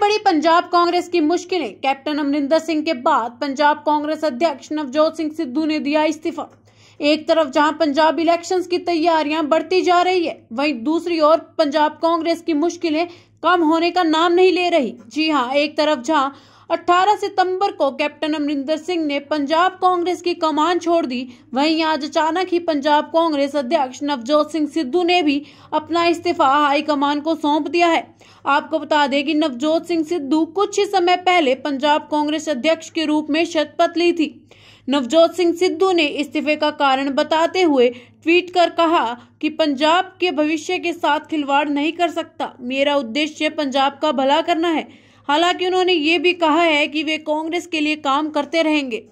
बड़ी पंजाब कांग्रेस की मुश्किलें। कैप्टन अमरिंदर सिंह के बाद पंजाब कांग्रेस अध्यक्ष नवजोत सिंह सिद्धू ने दिया इस्तीफा। एक तरफ़ जहाँ पंजाब इलेक्शंस की तैयारियाँ बढ़ती जा रही है, वहीं दूसरी ओर पंजाब कांग्रेस की मुश्किलें कम होने का नाम नहीं ले रही। जी हाँ, एक तरफ़ जहाँ 18 सितंबर को कैप्टन अमरिंदर सिंह ने पंजाब कांग्रेस की कमान छोड़ दी। वहीं आज अचानक ही पंजाब कांग्रेस अध्यक्ष नवजोत सिंह सिद्धू ने भी अपना इस्तीफा हाईकमान को सौंप दिया है। आपको बता दें कि नवजोत सिंह सिद्धू कुछ ही समय पहले पंजाब कांग्रेस अध्यक्ष के रूप में शपथ ली थी। नवजोत सिंह सिद्धू ने इस्तीफे का कारण बताते हुए ट्वीट कर कहा कि पंजाब के भविष्य के साथ खिलवाड़ नहीं कर सकता। मेरा उद्देश्य पंजाब का भला करना है। हालाँकि उन्होंने ये भी कहा है कि वे कांग्रेस के लिए काम करते रहेंगे।